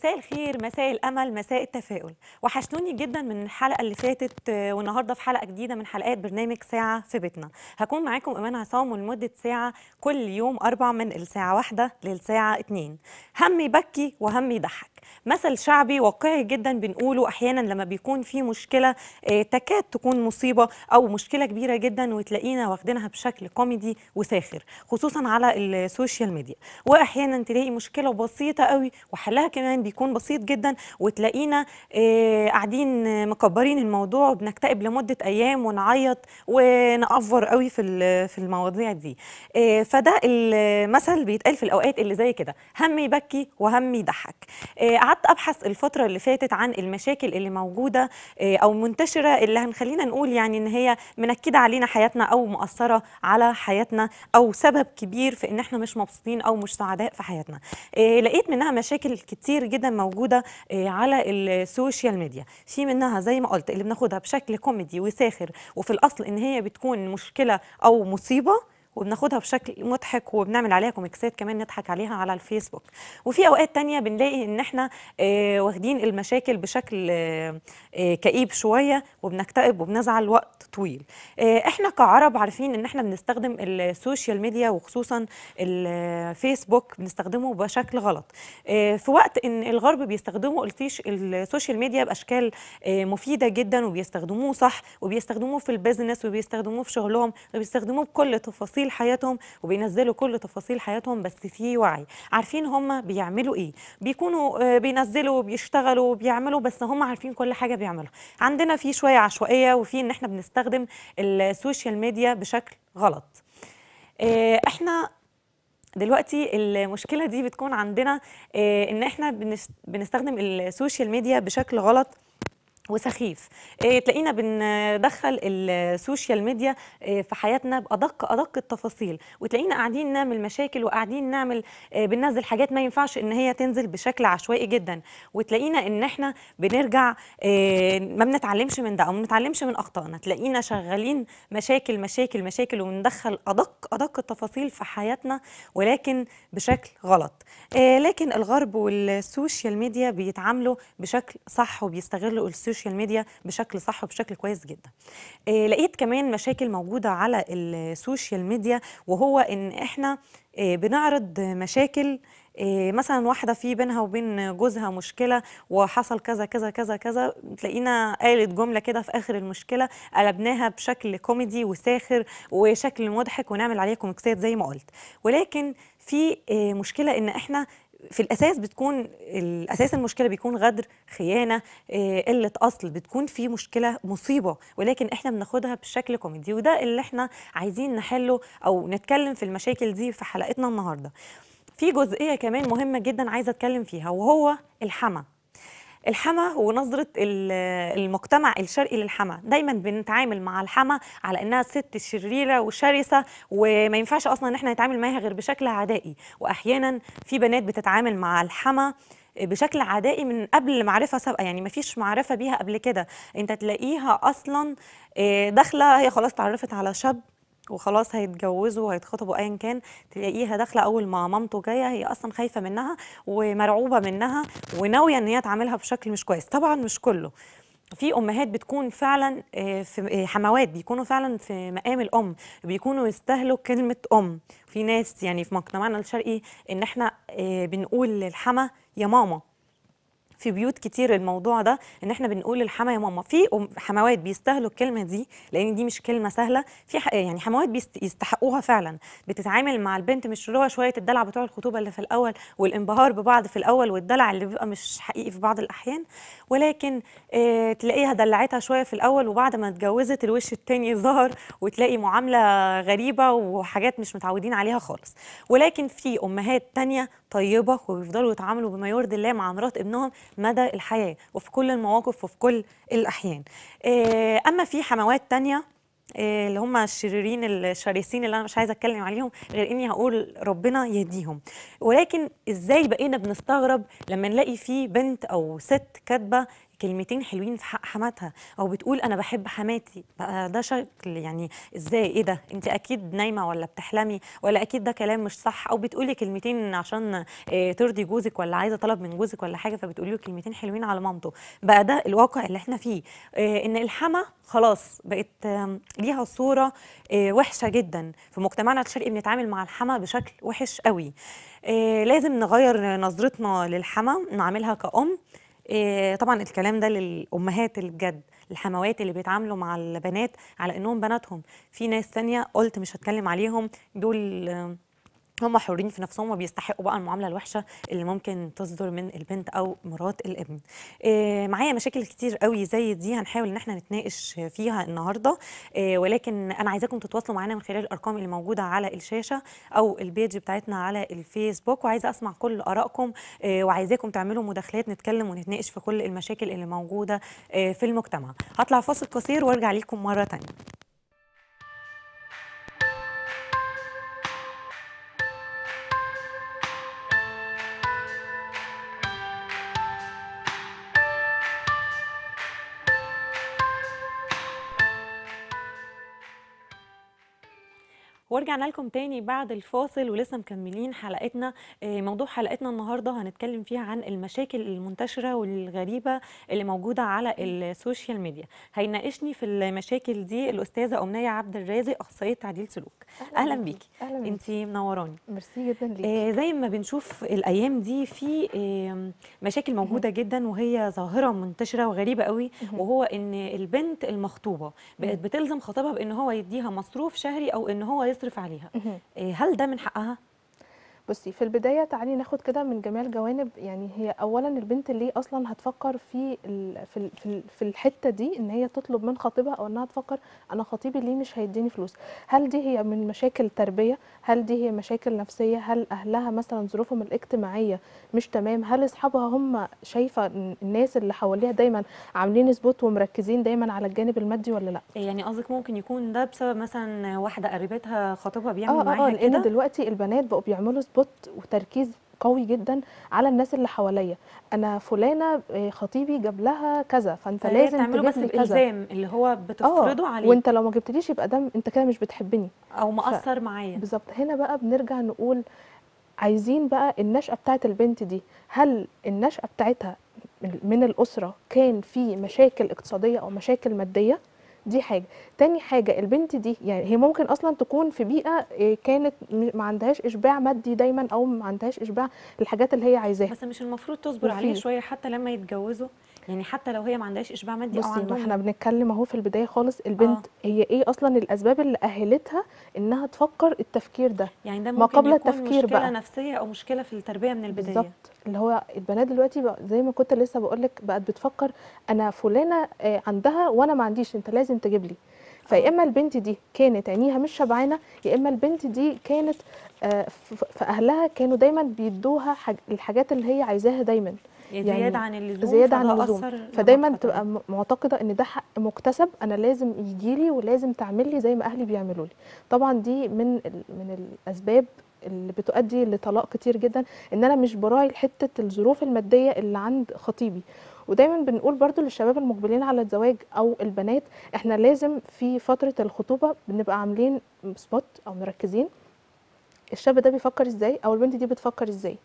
مساء الخير مساء الأمل مساء التفاؤل. وحشتوني جدا من الحلقة اللي فاتت آه، والنهاردة في حلقة جديدة من حلقات برنامج ساعة في بيتنا. هكون معاكم ايمان عصام ولمده ساعة كل يوم أربع من الساعة واحدة للساعة اتنين. هم يبكي وهم يضحك مثل شعبي واقعي جدا بنقوله أحيانا لما بيكون في مشكلة آه، تكاد تكون مصيبة أو مشكلة كبيرة جدا وتلاقينا واخدينها بشكل كوميدي وساخر خصوصا على ال social media. واحيانا تلاقي مشكلة بسيطة قوي وحلها كمان بيكون بسيط جدا وتلاقينا آه، قاعدين مكبرين الموضوع وبنكتئب لمدة أيام ونعيط ونأفور قوي في في المواضيع دي. آه، فده المثل بيتقال في الأوقات اللي زي كده هم يبكي وهم يضحك قعدت أبحث الفترة اللي فاتت عن المشاكل اللي موجودة آه، أو منتشرة اللي هنخلينا نقول يعني إن هي منكدة علينا حياتنا أو مؤثرة على حياتنا أو سبب كبير في إن إحنا مش مبسوطين أو مش سعداء في حياتنا. آه، لقيت منها مشاكل كتير جدا موجودة آه، على ال social media. في منها زي ما قلت اللي بناخدها بشكل كوميدي وساخر وفي الأصل إن هي بتكون مشكلة أو مصيبة وبناخدها بشكل مضحك وبنعمل عليها كوميكسات كمان نضحك عليها على الفيسبوك. وفي أوقات تانية بنلاقي إن إحنا آه، واخدين المشاكل بشكل آه، آه، كئيب شوية وبنكتئب وبنزعل وقت طويل. إحنا كعرب عارفين إن إحنا بنستخدم ال social media وخصوصا الفيسبوك بنستخدمه بشكل غلط. في وقت إن الغرب بيستخدموا ال social media بأشكال مفيدة جدا وبيستخدموه صح وبيستخدموه في ال business وبيستخدموه في شغلهم وبيستخدموه بكل تفاصيل حياتهم وبينزلوا كل تفاصيل حياتهم بس في وعي. عارفين هم بيعملوا إيه؟ بيكونوا آه، بينزلوا وبيشتغلوا وبيعملوا بس هم عارفين كل حاجة بيعملوها عندنا في شوية عشوائية وفي إن إحنا بنستخدم ال social media بشكل غلط. آه، إحنا دلوقتي المشكلة دي بتكون عندنا آه، إن إحنا بنس- بنستخدم ال social media بشكل غلط وسخيف. إيه تلاقينا بندخل ال social media إيه في حياتنا بأدق أدق التفاصيل. وتلاقينا قاعدين نعمل مشاكل وقاعدين نعمل إيه بننزل حاجات ما ينفعش إن هي تنزل بشكل عشوائي جدا. وتلاقينا إن إحنا بنرجع ما بنتعلمش من ده أو ما بنتعلمش من أخطائنا. تلاقينا شغالين مشاكل مشاكل مشاكل وبندخل أدق أدق التفاصيل في حياتنا ولكن بشكل غلط. لكن الغرب وال social media بيتعاملوا بشكل صح وبيستغلوا ال social media بشكل صح وبشكل كويس جدا. إيه لقيت كمان مشاكل موجودة على ال social media وهو إن إحنا إيه بنعرض مشاكل إيه مثلا واحدة في بينها وبين جوزها مشكلة وحصل كذا كذا كذا كذا تلاقينا قالت جملة كده في آخر المشكلة قلبناها بشكل كوميدي وساخر وشكل مضحك ونعمل عليها كوميكسات زي ما قلت. ولكن في مشكلة إن إحنا في الأساس بتكون الاساس المشكلة بيكون غدر خيانة آه، قلة أصل بتكون في مشكلة مصيبة ولكن إحنا بناخدها بشكل كوميدي وده اللي إحنا عايزين نحله أو نتكلم في المشاكل دي في حلقتنا النهارده. في جزئية كمان مهمة جدا عايزة أتكلم فيها وهو الحما الحما ونظرة ال- المجتمع الشرقي للحما. دايما بنتعامل مع الحما على إنها ست شريرة وشرسة وما ينفعش أصلا إن إحنا نتعامل معاها غير بشكل عدائي. واحيانا في بنات بتتعامل مع الحما بشكل عدائي من قبل معرفة سابقة. يعني مفيش معرفة بيها قبل كده. أنت تلاقيها أصلا آه، داخلة هي خلاص اتعرفت على شاب وخلاص هيتجوزوا وهيتخطبوا ايا كان تلاقيها داخلة أول ما مامته جاية هي أصلا خايفة منها ومرعوبة منها وناوية إن هي تعاملها بشكل مش كويس. طبعا مش كله. في أمهات بتكون فعلا آه، في آه، حموات بيكونوا فعلا في مقام الأم بيكونوا يستاهلوا كلمة أم. في ناس يعني في مجتمعنا الشرقي إن إحنا آه، بنقول للحما يا ماما. في بيوت كتير الموضوع ده إن إحنا بنقول للحما يا ماما في حموات بيستاهلوا الكلمة دي لأن دي مش كلمة سهلة في يعني حموات بيست- يستحقوها فعلا. بتتعامل مع البنت مش اللي هو شوية الدلع بتوع الخطوبة اللي في الأول والانبهار ببعض في الأول والدلع اللي بيبقى مش حقيقي في بعض الأحيان ولكن آه تلاقيها دلعتها شوية في الأول وبعد ما اتجوزت الوش التاني ظهر وتلاقي معاملة غريبة وحاجات مش متعودين عليها خالص. ولكن في أمهات تانية طيبة وبيفضلوا يتعاملوا بما يرضي الله مع مرات ابنهم مدى الحياة وفي كل المواقف وفي كل الأحيان. آه، أما في حموات تانية آه، اللي هم الشريرين الشرسين اللي أنا مش عايزة أتكلم عليهم غير إني هقول ربنا يهديهم. ولكن إزاي بقينا بنستغرب لما نلاقي في بنت أو ست كاتبة كلمتين حلوين في حق حماتها أو بتقول أنا بحب حماتي بقى ده شكل يعني إزاي؟ إيه ده؟ أنت أكيد نايمة ولا بتحلمي ولا أكيد ده كلام مش صح أو بتقولي كلمتين عشان آه، ترضي جوزك ولا عايزة طلب من جوزك ولا حاجة فبتقولي له كلمتين حلوين على مامته. بقى ده الواقع اللي إحنا فيه. آه، إن الحما خلاص بقت ليها صورة آه، وحشة جدا. في مجتمعنا الشرقي بنتعامل مع الحما بشكل وحش قوي. لازم نغير نظرتنا للحما نعملها كأم. طبعا الكلام ده للأمهات اللي بجد الحموات اللي بيتعاملوا مع البنات على إنهم بناتهم. في ناس تانية قلت مش هتكلم عليهم دول آه، هم حرين في نفسهم وبيستحقوا بقى المعاملة الوحشة اللي ممكن تصدر من البنت أو مرات الابن. إيه معايا مشاكل كتير قوي زي دي هنحاول إن إحنا نتناقش فيها النهارده إيه ولكن أنا عايزاكم تتواصلوا معانا من خلال الأرقام اللي موجودة على الشاشة أو البيج بتاعتنا على الفيسبوك وعايزة أسمع كل آرائكم إيه وعايزاكم تعملوا مداخلات نتكلم ونتناقش في كل المشاكل اللي موجودة إيه في المجتمع. هطلع فاصل قصير وأرجع ليكم مرة تانية. ورجعنا لكم تاني بعد الفاصل ولسه مكملين حلقتنا. آه، موضوع حلقتنا النهارده هنتكلم فيها عن المشاكل المنتشرة والغريبة اللي موجودة على ال social media. هيناقشني في المشاكل دي الأستاذة أمنية عبد الرازق أخصائية تعديل سلوك. أهلا بيكي. أهلا بيكي. انت منوراني. ميرسي جدا ليكي. آه، زي ما بنشوف الأيام دي في مشاكل موجودة جدا وهي ظاهرة منتشره وغريبة قوي. وهو إن البنت المخطوبة بقت. بتلزم خطيبها بإن هو يديها مصروف شهري أو إن هو يصرف عليها. آه، هل ده من حقها بصي في البداية تعالي ناخد كده من جميع الجوانب. يعني هي اولا البنت ليه أصلا هتفكر في ال في ال في, ال في الحتة دي إن هي تطلب من خطيبها أو إنها تفكر أنا خطيبي ليه مش هيديني فلوس؟ هل دي هي من مشاكل تربية؟ هل دي هي مشاكل نفسية؟ هل أهلها مثلا ظروفهم الاجتماعية مش تمام؟ هل أصحابها هم شايفة الناس اللي حواليها دايما عاملين spot ومركزين دايما على الجانب المادي ولا لأ؟ آه، يعني قصدك ممكن يكون ده بسبب مثلا واحدة قريبتها خطيبها بيعمل آه آه معاها آه لأن كده؟ دلوقتي البنات بقوا بيعملوا spot وتركيز قوي جدا على الناس اللي حواليا. أنا فلانة آه، خطيبي جاب لها كذا فأنت لازم بتعمله تجيب بس بالالزام اللي هو بتفرضه عليه وأنت لو ما جبتليش يبقى ده أنت كده مش بتحبني. أو مقصر معايا. بالظبط. هنا بقى بنرجع نقول عايزين بقى النشأة بتاعت البنت دي. هل النشأة بتاعتها من الأسرة كان في مشاكل اقتصادية أو مشاكل مادية؟ دي حاجة. تاني حاجة البنت دي يعني هي ممكن أصلا تكون في بيئة إيه، كانت ما عندهاش إشباع مادي دايما أو ما عندهاش إشباع الحاجات اللي هي عايزاها. بس مش المفروض تصبر عليه شوية حتى لما يتجوزوا؟ يعني حتى لو هي ما عندهاش إشباع مادي أو بصي ما عندهم إحنا بنتكلم أهو في البداية خالص. البنت هي إيه أصلا الأسباب اللي أهلتها إنها تفكر التفكير ده؟ يعني ده ما ممكن قبل يكون التفكير مشكلة بقى. نفسية أو مشكلة في التربية من البداية. بالظبط. اللي هو البنات دلوقتي بقى زي ما كنت لسه بقول لك بقت بتفكر أنا فلانة آه، عندها وأنا ما عنديش أنت لازم تجيب لي. فيا إما البنت دي كانت عينيها مش شبعانة يا إما البنت دي كانت آه، فاهلها كانوا دايما بيدوها حاج الحاجات اللي هي عايزاها دايما. يعني يعني زيادة عن اللزوم زيادة عن اللزوم. فدايما تبقى خطأ. م- معتقدة إن ده حق مكتسب أنا لازم يجي لي ولازم تعمل لي زي ما أهلي بيعملوا لي. طبعا دي من من الأسباب اللي بتؤدي لطلاق كتير جدا إن أنا مش براعي حتة الظروف المادية اللي عند خطيبي. ودايما بنقول برضو للشباب المقبلين على الزواج أو البنات إحنا لازم في فترة الخطوبة بنبقى عاملين سبوت أو مركزين الشاب ده بيفكر إزاي أو البنت دي بتفكر إزاي؟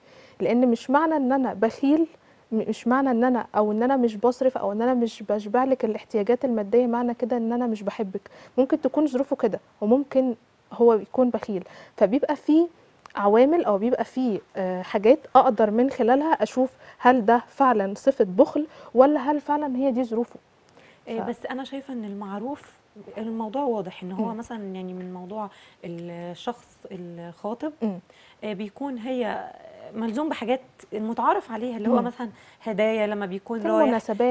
لأن مش معنى إن أنا بخيل مش معنى إن أنا أو إن أنا مش بصرف أو إن أنا مش بشبع لك الاحتياجات المادية معنى كده إن أنا مش بحبك. ممكن تكون ظروفه كده وممكن هو يكون بخيل. فبيبقى في عوامل أو بيبقى في آه، حاجات أقدر من خلالها أشوف هل ده فعلا صفة بخل ولا هل فعلا هي دي ظروفه إيه ف- بس أنا شايفة إن المعروف الموضوع واضح إن هو مم. مثلا يعني من موضوع الشخص الخاطب مم. آه، بيكون هي ملزوم بحاجات المتعارف عليها اللي هو مم. مثلا هدايا لما بيكون في رايح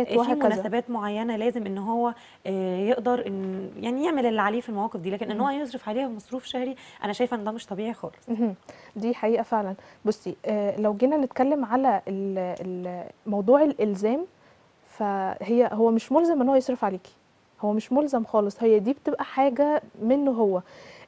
آه، في وهكذا. مناسبات معينة لازم إن هو آه، يقدر إن يعني يعمل اللي عليه في المواقف دي لكن إن هو يصرف عليها مصروف شهري أنا شايفة إن ده مش طبيعي خالص. مهم. دي حقيقة فعلا. بصي آه، لو جينا نتكلم على موضوع الإلزام فهي هو مش ملزم إن هو يصرف عليكي. هو مش ملزم خالص. هي دي بتبقى حاجة منه هو.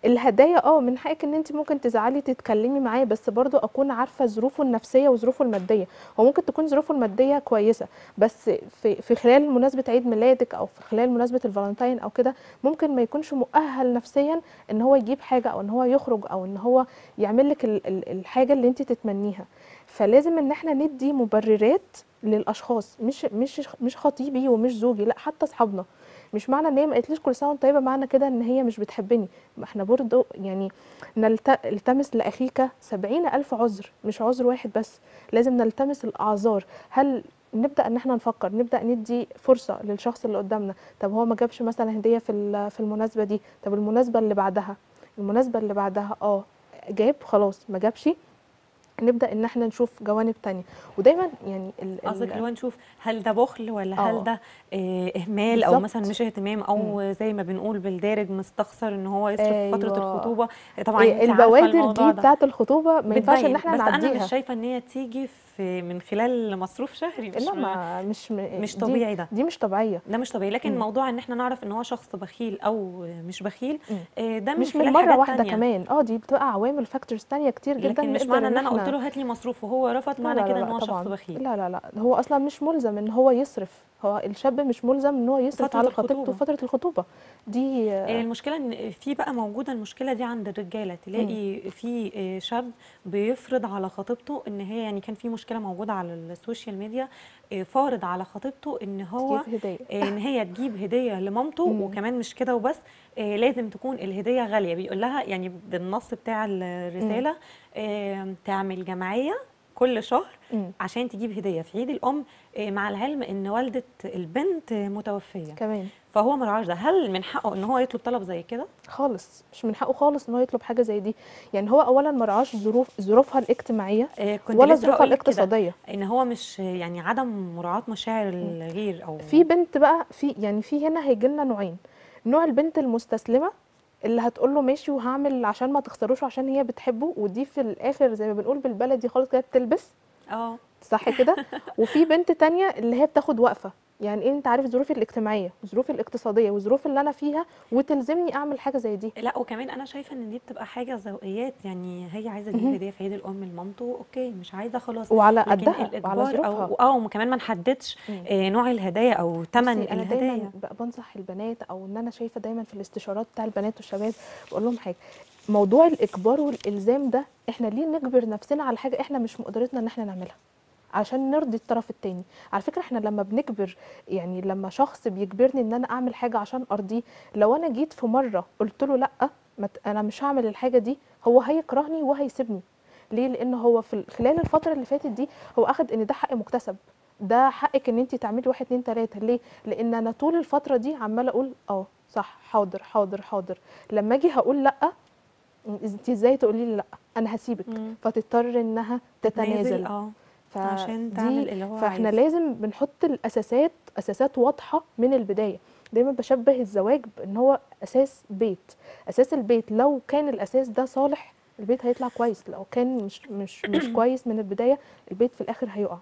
الهدايا آه من حقك إن انت ممكن تزعلي تتكلمي معاه بس برضو أكون عارفة ظروفه النفسية وظروفه المادية. هو ممكن تكون ظروفه المادية كويسة بس في في خلال مناسبة عيد ميلادك أو في خلال مناسبة الفالنتين أو كده ممكن ما يكونش مؤهل نفسيا إن هو يجيب حاجة أو إن هو يخرج أو إن هو يعمل لك ال- ال- الحاجة اللي انت تتمنيها. فلازم إن إحنا ندي مبررات للأشخاص مش مش مش خطيبي ومش زوجي لأ حتى أصحابنا. مش معنى إن هي ما قالتليش كل سنة وأنت طيبة معنى كده إن هي مش بتحبني. ما إحنا برضو يعني نلت... التمس لأخيك سبعين ألف عذر مش عذر واحد بس لازم نلتمس الأعذار. هل نبدأ إن إحنا نفكر نبدأ ندي فرصة للشخص اللي قدامنا؟ طب هو ما جابش مثلا هدية في في المناسبة دي؟ طب المناسبة اللي بعدها؟ المناسبة اللي بعدها آه جاب خلاص ما جابش نبدأ إن إحنا نشوف جوانب تانية ودايما يعني قصدك اللي هو نشوف هل ده بخل ولا آه. هل ده آه، إهمال أو بالظبط. مثلا مش اهتمام أو زي ما بنقول بالدارج مستخسر إن هو يصرف في فترة أيوة. الخطوبه طبعا إيه، البوادر دي ده بتاعت الخطوبة ما ينفعش إن إحنا بس أنا نعديها مش شايفة إن هي تيجي في من خلال مصروف شهري مش لا ما مش م- مش طبيعي ده. دي مش طبيعية ده مش طبيعي لكن مم. موضوع إن إحنا نعرف إن هو شخص بخيل أو مش بخيل. آه، ده مش من مرة واحدة. كمان آه دي بتبقى عوامل factors تانية كتير جدا لكن مش معنى إن أنا قلت له هات لي مصروف وهو رفض معنى كده إن هو. شخص بخيل. لا لا لا هو أصلا مش ملزم إن هو يصرف. هو الشاب مش ملزم إن هو يصرف على خطيبته. فترة الخطوبة. دي آه، المشكلة إن في بقى موجودة المشكلة دي عند الرجالة. تلاقي في آه، شاب بيفرض على خطيبته إن هي يعني كان في مشكلة موجودة على السوشيال ميديا آه، فارض على خطيبته إن هو إن هي تجيب هدية لمامته. وكمان مش كده وبس. لازم تكون الهدية غالية. بيقول لها يعني بالنص بتاع الرسالة آه، تعمل جمعية كل شهر مم. عشان تجيب هدية في عيد الأم آه، مع العلم إن والدة البنت آه، متوفية. كمان. فهو مرعاش ده. هل من حقه إن هو يطلب طلب زي كده؟ خالص. مش من حقه خالص إن هو يطلب حاجة زي دي. يعني هو اولا ما رعاش ظروف ظروفها الاجتماعية آه، كنت ولا ظروفها الاقتصادية. إن هو مش يعني عدم مراعاة مشاعر الغير أو في بنت بقى في يعني في هنا هيجي لنا نوعين. نوع البنت المستسلمة اللي هتقول له ماشي وهعمل عشان ما تخسروش عشان هي بتحبه ودي في الآخر زي ما بنقول بالبلدي خالص كده بتلبس. آه. صح كده؟ وفي بنت تانية اللي هي بتاخد وقفة. يعني إيه؟ أنت عارف ظروفي الاجتماعية وظروفي الاقتصادية والظروف اللي أنا فيها وتلزمني أعمل حاجة زي دي. لا وكمان أنا شايفة إن دي بتبقى حاجة ذوقيات. يعني هي عايزة تجيب. هدية في عيد الأم لمامته أوكي مش عايزة خلاص. وعلى قدها وعلى ظروفها. أو آه وكمان ما نحددش. آه، نوع الهدايا أو ثمن بصي، أنا دايما الهدايا بنصح البنات أو إن أنا شايفة دايما في الاستشارات بتاع البنات والشباب بقول لهم حاجة. موضوع الإجبار والإلزام ده إحنا ليه نجبر نفسنا على حاجة إحنا مش مقدرتنا إن إحنا نعملها؟ عشان نرضي الطرف التاني. على فكرة إحنا لما بنجبر يعني لما شخص بيجبرني إن أنا أعمل حاجة عشان أرضيه لو أنا جيت في مرة قلت له لأ أنا مش هعمل الحاجة دي هو هيكرهني وهيسيبني. ليه؟ لأن هو في ال- خلال الفترة اللي فاتت دي هو أخد إن ده حق مكتسب. ده حقك إن انت تعملي واحد اتنين تلاتة. ليه؟ لأن أنا طول الفترة دي عمالة أقول آه صح حاضر حاضر حاضر. لما أجي هقول لأ انت إزاي تقولي لي لأ؟ أنا هسيبك. فتضطر إنها تتنازل آه. ف- عشان تعمل اللي هو فاحنا عايزه. لازم بنحط الأساسات أساسات واضحة من البداية. دايما بشبه الزواج بإن هو أساس بيت. أساس البيت لو كان الأساس ده صالح البيت هيطلع كويس. لو كان مش مش مش كويس من البداية البيت في الآخر هيقع.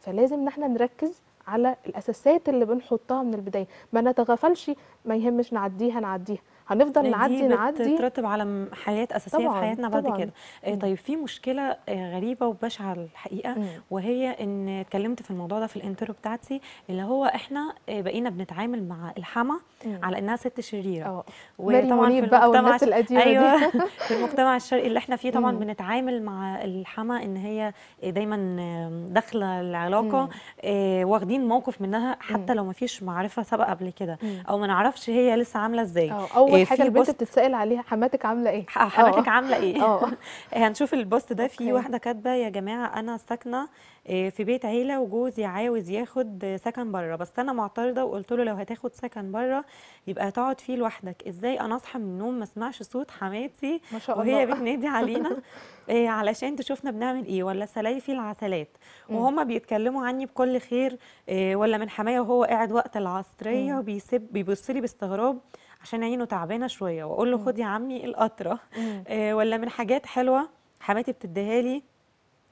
فلازم إن إحنا نركز على الأساسات اللي بنحطها من البداية. ما نتغافلش ما يهمش نعديها نعديها. هنفضل دي نعدي نعدي بترتب على حياة أساسية في طبعاً، حياتنا بعد طبعاً. كده آه،. طيب في مشكلة آه، غريبة وبشعة الحقيقة مم. وهي إن اتكلمت في الموضوع ده في الانترو بتاعتي اللي هو إحنا آه، بقينا بنتعامل مع الحما مم. على إنها ست شريرة آه وطبعا في بقى والناس القديمة دي أيوه في المجتمع الشرقي اللي إحنا فيه طبعا مم. بنتعامل مع الحما إن هي دايما داخلة العلاقة. آه، واخدين موقف منها حتى مم. لو ما فيش معرفة سابقة قبل كده. أو ما نعرفش هي لسه عاملة إزاي آه اول حاجة البنت بتتسال عليها حماتك عاملة إيه؟ حماتك آه. عاملة إيه؟ آه. هنشوف البوست ده. في. واحدة كاتبة يا جماعة أنا ساكنة آه، في بيت عيلة وجوزي عاوز ياخد سكن بره بس أنا معترضة وقلت له لو هتاخد سكن بره يبقى تقعد فيه لوحدك. إزاي أنا أصحى من النوم ما أسمعش صوت حماتي ما شاء وهي الله. بتنادي علينا؟ آه، علشان تشوفنا بنعمل إيه ولا سلايفي العسلات. وهما بيتكلموا عني بكل خير آه، ولا من حماية وهو قاعد وقت العصرية مم. وبيسيب بيبص لي باستغراب. عشان عينه تعبانة شوية وأقول له. خد يا عمي القطرة مم. آه، ولا من حاجات حلوة حماتي بتديها لي.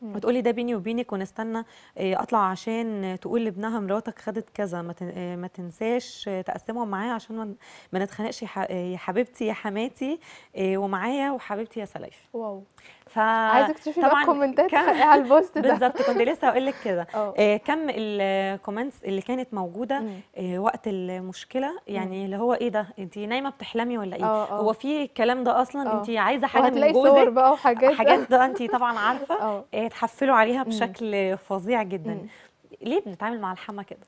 وتقولي ده بيني وبينك ونستنى آه، أطلع عشان تقول لابنها مراتك خدت كذا ما آه، تنساش تقسمهم معايا عشان ما- نتخانقش يا حبيبتي يا حماتي آه، ومعايا وحبيبتي يا سلايف واو ف عايزك تشوفي بقى طبعاً الكومنتات كم- على البوست ده. بالظبط كنت لسه هقول لك كده. آه. آه، كم الكومنتس اللي كانت موجودة. آه، وقت المشكلة يعني اللي هو إيه ده انت نايمة بتحلمي ولا إيه؟ آه آه. هو في الكلام ده أصلا؟ آه. انت عايزة حاجة من وهتلاقي صور جوزك بقى وحاجات. حاجات ده انت طبعا عارفة. آه. آه، تحفلوا عليها مم. بشكل فظيع جدا. مم. ليه بنتعامل مع الحما كده؟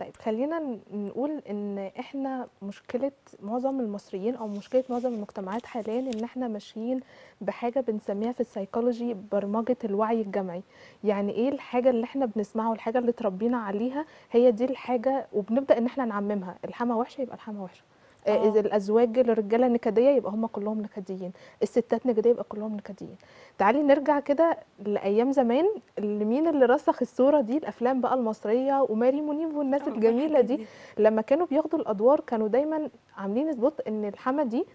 طيب خلينا نقول إن إحنا مشكلة معظم المصريين أو مشكلة معظم المجتمعات حاليا إن إحنا ماشيين بحاجة بنسميها في السيكولوجي برمجة الوعي الجمعي. يعني إيه الحاجة اللي إحنا بنسمعها والحاجة اللي اتربينا عليها؟ هي دي الحاجة وبنبدأ إن إحنا نعممها. الحما وحشة يبقى الحما وحشة. آه، آه. الأزواج الرجاله نكديه يبقى هم كلهم نكديين. الستات نكدية يبقى كلهم نكديين. تعالي نرجع كده لأيام زمان اللي مين اللي رسخ الصورة دي؟ الأفلام بقى المصرية وماري منيب والناس الجميلة دي. لما كانوا بياخدوا الأدوار كانوا دايما عاملين سبوت إن الحما دي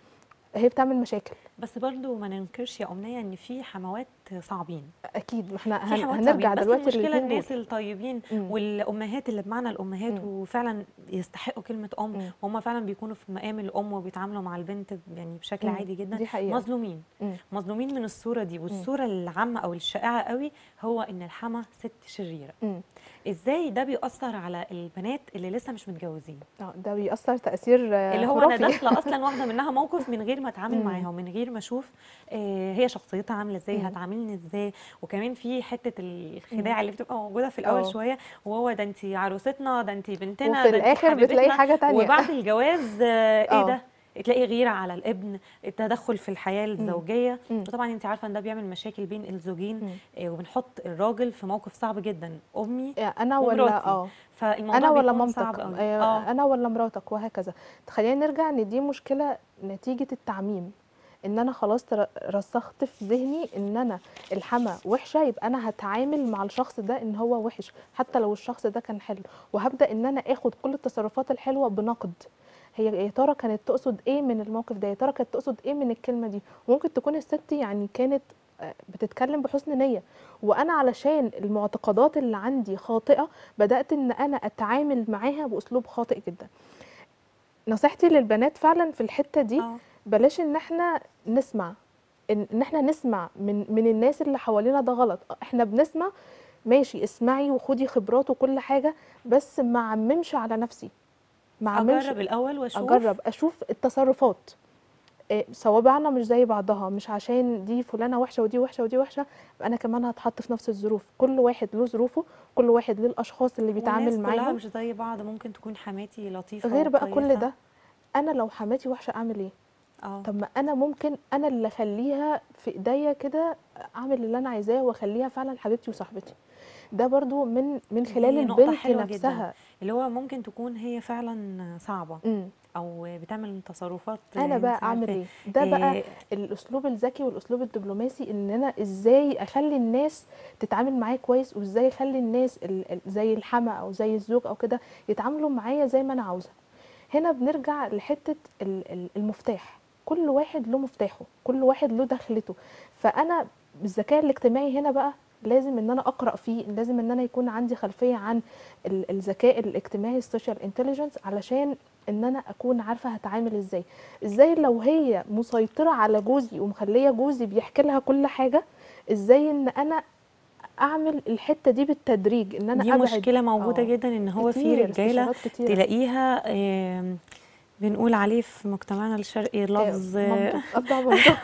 هي بتعمل مشاكل بس برضو ما ننكرش يا أمنية إن في حموات صعبين أكيد ما إحنا هن... هنرجع بس دلوقتي المشكلة الناس الطيبين مم. والأمهات اللي بمعنى الأمهات مم. وفعلا يستحقوا كلمة أم. وهم فعلا بيكونوا في مقام الأم وبيتعاملوا مع البنت يعني بشكل مم. عادي جدا دي حقيقة مظلومين مم. مظلومين من الصورة دي والصورة العامة أو الشائعة قوي هو إن الحما ست شريرة مم. إزاي ده بيأثر على البنات اللي لسه مش متجوزين آه ده بيأثر تأثير آه، اللي هو أنا داخلة أصلا واخده منها موقف من غير ما أتعامل. معاها ومن غير ما أشوف آه، هي شخصيتها عاملة إزاي. هتعاملني إزاي وكمان في حتة الخداع اللي بتبقى موجودة في الأول آه. شوية وهو ده انت عروستنا ده انت بنتنا وفي الآخر بتلاقي حاجة تانية وبعد الجواز آه، إيه آه. ده تلاقي غيرة على الابن التدخل في الحياة الزوجية. مم. وطبعا انت عارفة إن ده بيعمل مشاكل بين الزوجين مم. آه، وبنحط الراجل في موقف صعب جدا أمي أنا ولا. آه. فالموضوع أنا ولا مامتك. آه، آه. أنا ولا مراتك وهكذا. خلينا نرجع إن دي مشكلة نتيجة التعميم. إن أنا خلاص رسخت في ذهني إن أنا الحما وحشة يبقى أنا هتعامل مع الشخص ده إن هو وحش حتى لو الشخص ده كان حلو. وهبدأ إن أنا آخد كل التصرفات الحلوة بنقد. هي يا ترى كانت تقصد إيه من الموقف ده؟ يا ترى كانت تقصد إيه من الكلمة دي؟ ممكن تكون الست يعني كانت آه، بتتكلم بحسن نية. وأنا علشان المعتقدات اللي عندي خاطئة بدأت إن أنا أتعامل معاها بأسلوب خاطئ جدا. نصيحتي للبنات فعلا في الحتة دي آه. بلاش إن إحنا نسمع. إن إحنا نسمع من من الناس اللي حوالينا ده غلط. إحنا بنسمع ماشي اسمعي وخدي خبرات وكل حاجة بس ما عممش على نفسي. ما عممش اجرب الأول وأشوف. أجرب أشوف التصرفات. صوابعنا مش زي بعضها مش عشان دي فلانة وحشة ودي وحشة ودي وحشة أنا كمان هتحط في نفس الظروف. كل واحد له ظروفه كل واحد له الأشخاص اللي بيتعامل معاهم. مش زي بعض ممكن تكون حماتي لطيفة غير بقى كل. ده أنا لو حماتي وحشة أعمل إيه؟ آه. طب ما أنا ممكن أنا اللي أخليها في إيديا كده أعمل اللي أنا عايزاه وأخليها فعلا حبيبتي وصاحبتي. ده برضو من من خلال نقطة البنت حلوة جداً. نفسها. اللي هو ممكن تكون هي فعلا صعبة امم أو بتعمل تصرفات أنا بقى أعمل إيه؟ ده بقى إيه، الأسلوب الذكي والأسلوب الدبلوماسي إن أنا إزاي أخلي الناس تتعامل معايا كويس وإزاي أخلي الناس ال- ال- زي الحما أو زي الزوج أو كده يتعاملوا معايا زي ما أنا عاوزة. هنا بنرجع لحتة ال- ال- المفتاح. كل واحد له مفتاحه كل واحد له دخلته فأنا بالذكاء الاجتماعي هنا بقى لازم إن أنا أقرأ فيه لازم إن أنا يكون عندي خلفية عن ال- الذكاء الاجتماعي ال social intelligence علشان إن أنا أكون عارفة هتعامل إزاي إزاي لو هي مسيطرة على جوزي ومخلية جوزي بيحكي لها كل حاجة إزاي إن أنا أعمل الحتة دي بالتدريج إن أنا دي أبعد مشكلة موجودة آه. جدا إن هو في رجالة. تلاقيها آم، بنقول عليه في مجتمعنا الشرقي لفظ مامته افضل مامته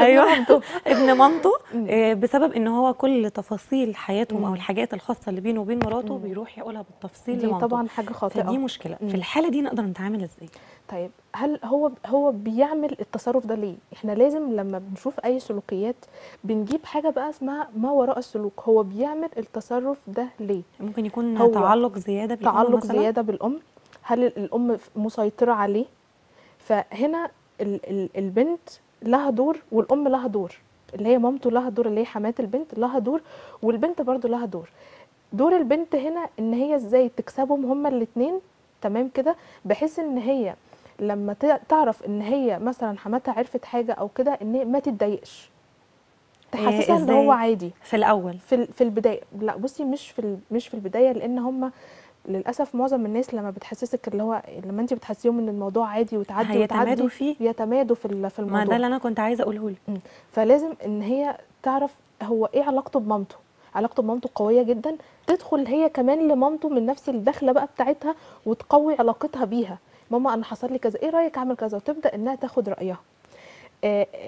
أيوة. مامته ابن مامته. آه، بسبب إن هو كل تفاصيل حياتهم أو. الحاجات الخاصة اللي بينه وبين مراته. بيروح يقولها بالتفصيل دي لمامته طبعا حاجة خاطئة فدي مشكلة. في الحالة دي نقدر نتعامل إزاي طيب هل هو هو بيعمل التصرف ده ليه؟ إحنا لازم لما بنشوف أي سلوكيات بنجيب حاجة بقى اسمها ما وراء السلوك هو بيعمل التصرف ده ليه؟ ممكن يكون تعلق زيادة بالأم تعلق مثلا زيادة بالأم هل الأم مسيطرة عليه؟ فهنا ال ال البنت لها دور والأم لها دور. اللي هي مامته لها دور اللي هي حماة البنت لها دور والبنت برضو لها دور. دور البنت هنا إن هي إزاي تكسبهم هما الاتنين تمام كده؟ بحيث إن هي لما تعرف إن هي مثلا حماتها عرفت حاجة أو كده إن هي ما تتضايقش. تحسسها إن؟ هو عادي. في الأول. في في البداية. لا بصي مش في مش في البداية لأن هم للأسف معظم الناس لما بتحسسك اللي هو لما انت بتحسيهم إن الموضوع عادي وتعدي وتعدي فيه. بيتمادوا في في ما الموضوع. ده اللي أنا كنت عايزة أقوله لك. فلازم إن هي تعرف هو إيه علاقته بمامته. علاقته بمامته قوية جدا. تدخل هي كمان لمامته من نفس الدخلة بقى بتاعتها وتقوي علاقتها بيها. ماما أنا حصل لي كذا. إيه رأيك أعمل كذا؟ وتبدأ إنها تاخد رأيها.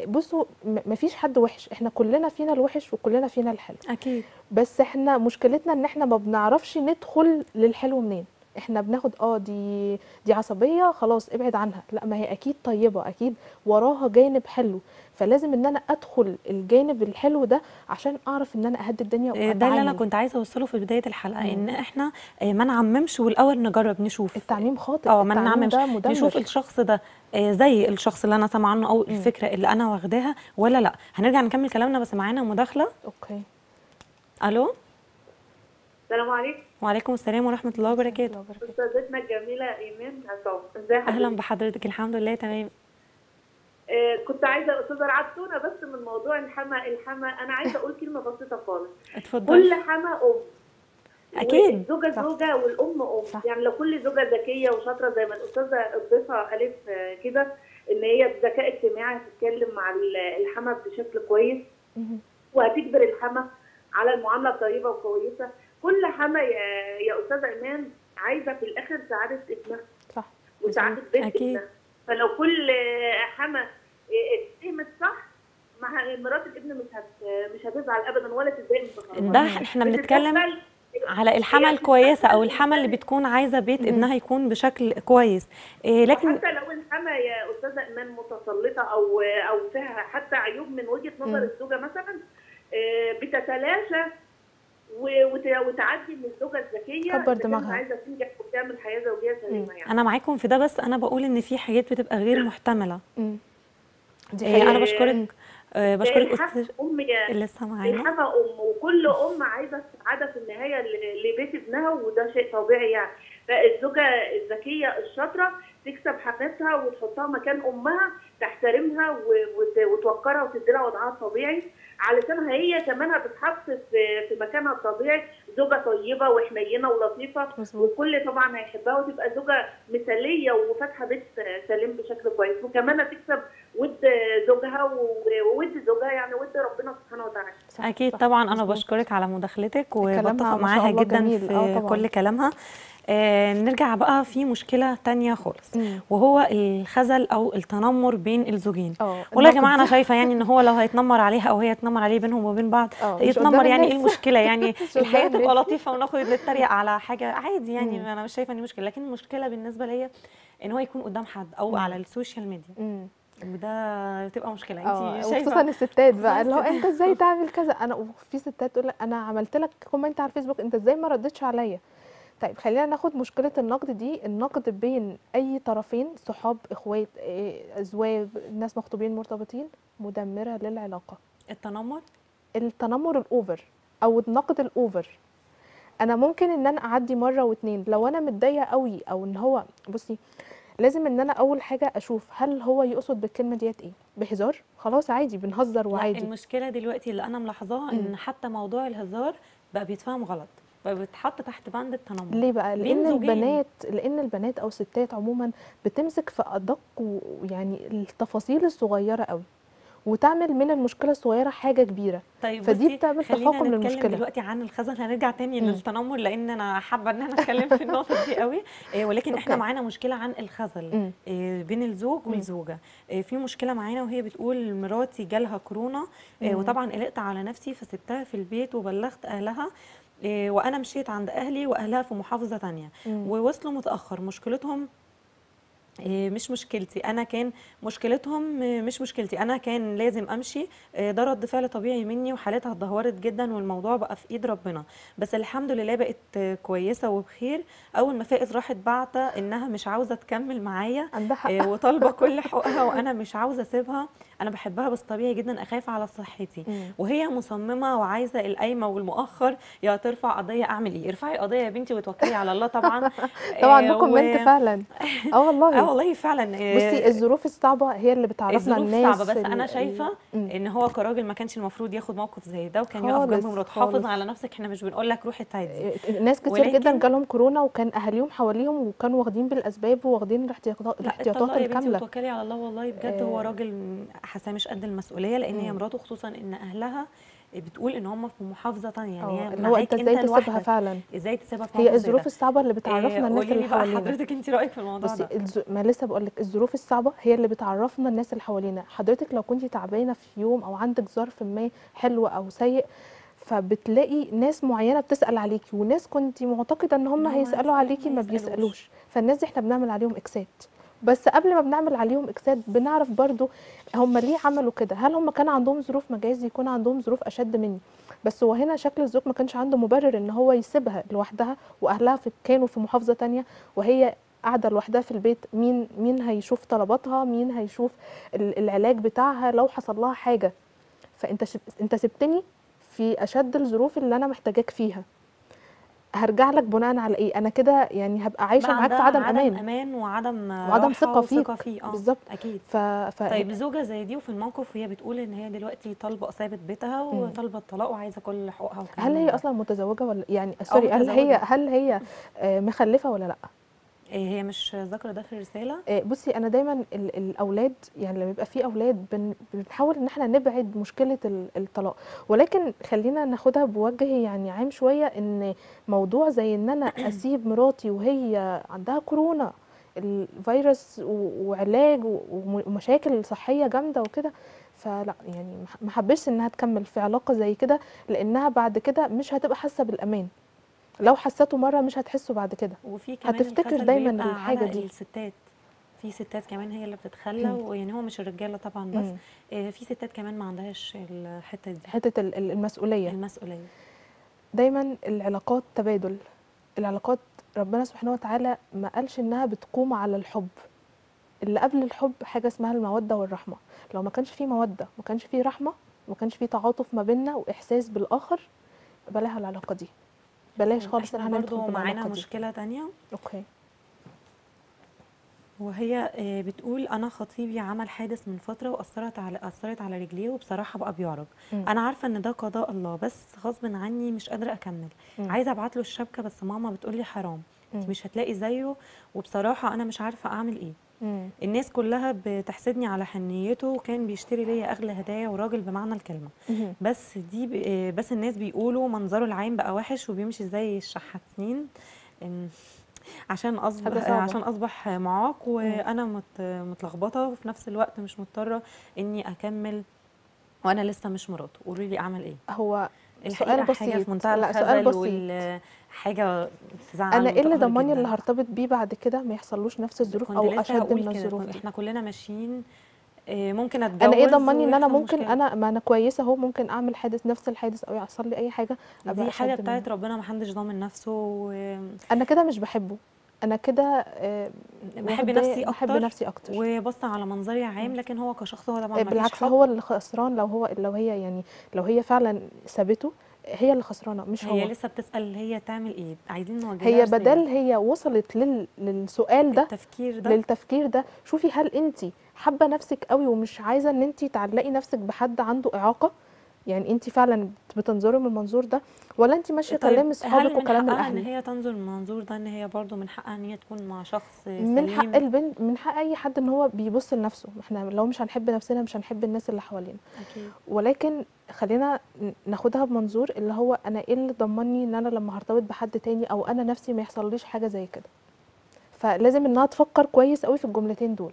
بصوا م- مفيش حد وحش. إحنا كلنا فينا الوحش وكلنا فينا الحلو. أكيد. بس إحنا مشكلتنا ان إحنا ما بنعرفش ندخل للحلو منين. إحنا بناخد آه دي دي عصبية خلاص ابعد عنها. لا ما هي أكيد طيبة أكيد وراها جانب حلو. فلازم إن أنا أدخل الجانب الحلو ده عشان أعرف إن أنا أهدي الدنيا إيه ده اللي أنا. كنت عايزة أوصله في بداية الحلقة مم. ان إحنا إيه، ما نعممش والأول نجرب نشوف. التعميم خاطئ آه ما نعممش. نشوف الشخص ده آه، زي الشخص اللي أنا سامعة عنه أو الفكرة اللي أنا واخداها ولا لأ. هنرجع نكمل كلامنا بس معانا مداخلة. أوكي. ألو؟ السلام عليكم. وعليكم السلام ورحمة الله وبركاته. أستاذتنا الجميلة إيمان عصام. ازي أهلا حضرتك بحضرتك الحمد لله تمام. آه كنت عايزة أستاذة رعبتونا بس من موضوع الحما الحما أنا عايزة أقول كلمة بسيطة خالص كل اتفضلي حما أم أكيد. الزوجه صح. زوجة والأم أم صح. يعني لو كل زوجة ذكية وشاطرة زي ما الأستاذة الضيفة قالت آه، كده إن هي بذكاء اجتماعي هتتكلم مع ال- الحما بشكل كويس. وهتجبر الحما على المعاملة الطيبه وكويسة كل حما يا, يا أستاذة إيمان عايزة في الآخر سعادة ابنها صح وسعادة بنت أكيد. ابنها فلو كل حما اتفهمت صح مع مرات الابن مش هت مش هتزعل ابدا ولا تتضايق من. ده إحنا بنتكلم على الحما هي الكويسة أو الحما اللي بتكون عايزة بيت ابنها يكون بشكل كويس إيه لكن حتى لو الحما يا أستاذة ايمان متسلطة أو أو فيها حتى عيوب من وجهة نظر. الزوجة مثلا آه، بتتلاشى وتعدي من الزوجه الذكية كبر دماغها. عايزة تنجح وتعمل حياة زوجية سليمة يعني. أنا معاكم في ده بس أنا بقول إن في حاجات بتبقى غير محتملة. مم. دي إيه حقيقة. أنا بشكرك آه، بشكرك أستاذ اللي لسه معانا أم وكل أم عايزة السعاده في النهاية لبيت ابنها وده شيء طبيعي يعني. فالزوجه الذكية الشاطرة تكسب حماتها وتحطها مكان أمها تحترمها وتوقرها وتدي لها وضعها الطبيعي. علشان هي كمان هتتحط في في مكانها الطبيعي زوجة طيبة وحنينة ولطيفة. والكل طبعا هيحبها وتبقى زوجة مثالية وفاتحة بيت سليم بشكل كويس وكمان هتكسب ود زوجها وود زوجها يعني ود ربنا سبحانه وتعالى أكيد طبعا أنا. بشكرك على مداخلتك وبتفق معاها جدا جميل. في آه. كل كلامها آه نرجع بقى في مشكلة تانية خالص مم. وهو الخزل أو التنمر بين الزوجين آه والله يا. جماعة أنا شايفة يعني إن هو لو هيتنمر عليها أو هي تنمر عليه بينهم وبين بعض آه يتنمر يعني إيه. المشكلة يعني الحياة تبقى. لطيفة وناخد نتريق على حاجة عادي يعني مم. أنا مش شايفة إن مشكلة لكن المشكلة بالنسبة ليا إن هو يكون قدام حد أو مم. على السوشيال ميديا مم. وده بتبقى مشكلة آه انت وخصوصا شايفه الستات خصوصاً بقى اللي هو الستات. أنت إزاي تعمل كذا أنا وفي ستات تقول لك أنا عملت لك comment على الفيسبوك أنت إزاي ما ردتش عليا طيب خلينا ناخد مشكلة النقد دي. النقد بين أي طرفين صحاب إخوات إيه، أزواج ناس مخطوبين مرتبطين مدمرة للعلاقة. التنمر؟ التنمر ال over أو النقد الأوفر. أنا ممكن إن أنا أعدي مرة واتنين. لو أنا متضايقة قوي أو إن هو بصي لازم إن أنا أول حاجة أشوف هل هو يقصد بالكلمة ديت إيه. بهزار؟ خلاص عادي بنهزر لا وعادي. المشكلة دلوقتي اللي أنا ملاحظاها إن حتى موضوع الهزار بقى بيتفهم غلط. بقى بيتحط تحت بند التنمر ليه بقى لأن. البنات لأن البنات أو الستات عموما بتمسك في أدق ويعني التفاصيل الصغيرة قوي وتعمل من المشكلة الصغيرة حاجة كبيرة طيب فدي بتعمل تفاقم نتكلم للمشكلة. دلوقتي عن الخزن هنرجع تاني مم. للتنمر لأن أنا حابة إن أنا أتكلم في النقطة دي قوي إيه، ولكن إحنا أوكي. معانا مشكلة عن الخزل. إيه، بين الزوج. والزوجة إيه، في مشكلة معانا وهي بتقول مراتي جالها كورونا إيه،. وطبعا قلقت على نفسي فسبتها في البيت وبلغت أهلها وأنا مشيت عند أهلي وأهلها في محافظة تانية. ووصلوا متأخر. مشكلتهم إيه، مش مشكلتي. أنا كان مشكلتهم إيه، مش مشكلتي. أنا كان لازم أمشي. إيه، ده رد فعل طبيعي مني وحالتها اتدهورت جدا والموضوع بقى في إيد ربنا. بس الحمد لله بقت كويسة وبخير. أول ما فائز راحت بعتة إنها مش عاوزة تكمل معايا. إيه، وطالبة كل حقوقها وأنا مش عاوزة أسيبها. أنا بحبها بس طبيعي جدا أخاف على صحتي. مم. وهي مصممة وعايزة القايمة والمؤخر يا ترفع قضية أعمل إيه؟ ارفعي قضية يا بنتي وتوكلي على الله طبعا. طبعا آه، و- فعلا. آه والله. آه والله فعلا. آه، بصي الظروف الصعبة هي اللي بتعرفنا الظروف الناس صعبة بس ال- أنا شايفة. إن هو كراجل ما كانش المفروض ياخد موقف زي ده وكان يقف خالص، جنب مراته حافظ خالص. على نفسك. إحنا مش بنقول لك روحي تعدي ناس كتير ولكن- جدا جالهم كورونا وكان أهاليهم حواليهم وكانوا واخدين بالأسباب واخدين الاحتياطات الكاملة. وتوكلي على الله. والله بجد هو آه. راجل حاساه مش قد المسؤولية لأن هي. مراته خصوصا إن أهلها بتقول إن هم في محافظة تانية يعني آه هي اللي هو أنت إزاي تسيبها فعلا؟ إزاي تسيبها في هي الظروف؟ الصعبة اللي بتعرفنا آه، الناس اللي حوالينا. حضرتك أنت رأيك في الموضوع ده. الز... ما لسه بقول لك الظروف الصعبة هي اللي بتعرفنا الناس اللي حوالينا. حضرتك لو كنتي تعبانة في يوم أو عندك ظرف ما حلو أو سيء فبتلاقي ناس معينة بتسأل عليكي وناس كنتي معتقدة إن هم هيسألوا عليكي ما. بيسألوش. فالناس دي إحنا بنعمل عليهم إكسات. بس قبل ما بنعمل عليهم اكسات بنعرف برضو هم ليه عملوا كده. هل هم كان عندهم ظروف مجاز يكون عندهم ظروف أشد مني؟ بس هو هنا شكل الزوج ما كانش عنده مبرر إن هو يسيبها لوحدها وأهلها في كانوا في محافظة تانية وهي قاعدة لوحدها في البيت. مين مين هيشوف طلباتها؟ مين هيشوف ال- العلاج بتاعها لو حصل لها حاجة؟ فأنت. أنت سبتني في أشد الظروف اللي أنا محتاجاك فيها. هرجع لك بناء على إيه أنا كده يعني هبقى عايشة معاك في عندها عدم أمان أمان وعدم وعدم ثقة فيك. وثقة فيه آه بالظبط أكيد ف... ف... طيب زوجة زي دي وفي الموقف وهي بتقول إن هي دلوقتي طالبة إصابة بيتها مم. وطالبة الطلاق وعايزة كل حقوقها هل هي. أصلا متزوجة ولا يعني سوري هل هي. هل هي آه، مخلفة ولا لأ هي مش ذاكرة ده في الرسالة؟ آه، بصي أنا دايما ال- الأولاد يعني لما يبقى في أولاد بن- بنحاول إن إحنا نبعد مشكلة ال- الطلاق. ولكن خلينا ناخدها بوجه يعني عام شوية إن موضوع زي إن أنا أسيب مراتي وهي عندها كورونا الفيروس وعلاج ومشاكل صحية جامدة وكده فلا يعني ما حبش إنها تكمل في علاقة زي كده لأنها بعد كده مش هتبقى حاسة بالأمان. لو حسيته مرة مش هتحسه بعد كده. وفي كمان هتفتكر دايماً على دي. الستات. في ستات كمان هي اللي بتتخلى. ويعني هو مش الرجالة طبعا بس. إيه في ستات كمان ما عندهاش الحتة دي. حتة ال- ال- المسؤولية. المسؤولية. دايما العلاقات تبادل. العلاقات ربنا سبحانه وتعالى ما قالش إنها بتقوم على الحب. اللي قبل الحب حاجة اسمها المودة والرحمة. لو ما كانش في مودة ما كانش في رحمة ما كانش في تعاطف ما بيننا وإحساس بالآخر بلاها العلاقة دي. بلاش خالص إحنا برضو معانا مشكلة تانية. أوكي. وهي آه، بتقول أنا خطيبي عمل حادث من فترة وأثرت على أثرت على رجليه وبصراحة بقى بيعرج. أنا عارفة إن ده قضاء الله بس غصب عني مش قادرة أكمل. مم. عايزة ابعت له الشبكة بس ماما بتقول لي حرام. انت. مش هتلاقي زيه وبصراحة أنا مش عارفة أعمل إيه. مم. الناس كلها بتحسدني على حنيته وكان بيشتري ليا أغلى هدايا وراجل بمعنى الكلمة مم. بس دي ب... آه، بس الناس بيقولوا منظره العام بقى وحش وبيمشي زي الشحاتين عشان اصبح صعبة. عشان أصبح معاق وأنا مت... متلخبطة وفي نفس الوقت مش مضطرة إني أكمل وأنا لسه مش مراته قولي لي أعمل إيه هو سؤال حاجة بسيط في منتهى لا سؤال بسيط والحاجة تزعل أنا إيه اللي جداً. اللي هرتبط بيه بعد كده ما يحصلوش نفس الظروف أو أشد من الظروف إحنا كلنا ماشيين آه، ممكن اتجوز أنا إيه ضمني إن أنا ممكن مشكلة. أنا ما أنا كويسة أهو ممكن أعمل حادث نفس الحادث أو يحصل لي أي حاجة دي حاجة بتاعت. ربنا محدش ضامن نفسه و... أنا كده مش بحبه أنا كده آه، بحب نفسي بحب أكتر نفسي أكتر. وبص على منظري عام لكن هو كشخص هو طبعا آه، بالعكس. هو اللي خسران لو هو لو هي يعني لو هي فعلا سابته هي اللي خسرانة مش هي هو. لسه بتسأل هي تعمل إيه؟ عايزين نوجهها هي. بدل هي وصلت لل... للسؤال ده التفكير ده. للتفكير ده شوفي هل انت حابة نفسك قوي ومش عايزة إن انت تعلقي نفسك بحد عنده إعاقة؟ يعني انت فعلا بتنظري من المنظور ده ولا انت ماشية طيب كلام اصحابك وكلام حقها إن الاهل هي تنظر من المنظور ده إن هي برضو من حقها إن هي تكون مع شخص من حق سليم؟ البنت من حق أي حد إن هو بيبص لنفسه. إحنا لو مش هنحب نفسنا مش هنحب الناس اللي حوالينا. أكيد. ولكن خلينا ناخدها بمنظور اللي هو أنا إيه اللي ضمني إن أنا لما هرتبط بحد تاني أو أنا نفسي ما يحصليش حاجة زي كده؟ فلازم إنها تفكر كويس قوي في الجملتين دول.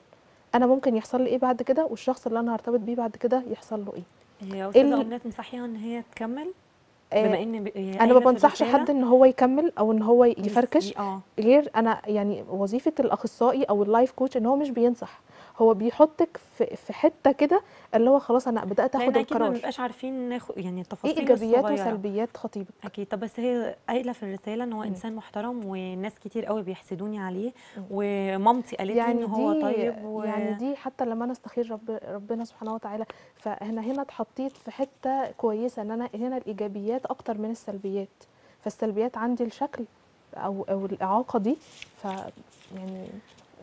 أنا ممكن يحصل لي إيه بعد كده والشخص اللي أنا هرتبط بيه بعد كده يحصل له إيه؟ هي استاذه امنيه تنصحيها إن هي تكمل؟ آه، بما إن أنا ما بنصحش حد إن هو يكمل أو إن هو يفركش. آه. غير أنا يعني وظيفة الأخصائي أو اللايف كوتش إن هو مش بينصح. هو بيحطك في في حتة كده اللي هو خلاص أنا بدأت أخد أكيد ما القرار بنبقاش عارفين ناخد يعني إيه التفاصيل إيجابيات الصغيرة. وسلبيات خطيبك أكيد طب بس هي قايلة في الرسالة إن هو. إنسان محترم وناس كتير قوي بيحسدوني عليه. ومامتي قالت لي يعني إن هو طيب و... يعني دي حتى لما أنا أستخير رب ربنا سبحانه وتعالى فأنا هنا اتحطيت في حتة كويسة إن أنا هنا الإيجابيات أكتر من السلبيات فالسلبيات عندي الشكل أو أو الإعاقة دي ف يعني